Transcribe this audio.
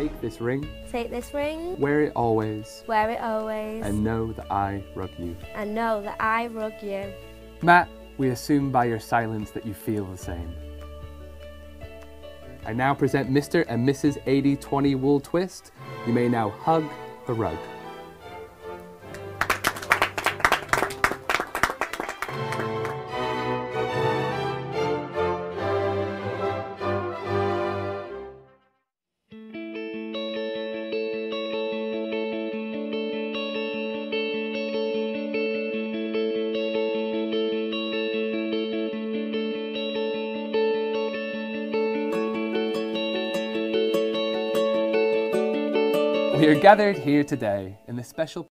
Take this ring, Take this ring, wear it always, wear it always, and know that I rug you. and know that I rug you. Matt, we assume by your silence that you feel the same. I now present Mr. and Mrs. 8020 Wool Twist. You may now hug the rug. We are gathered here today in the special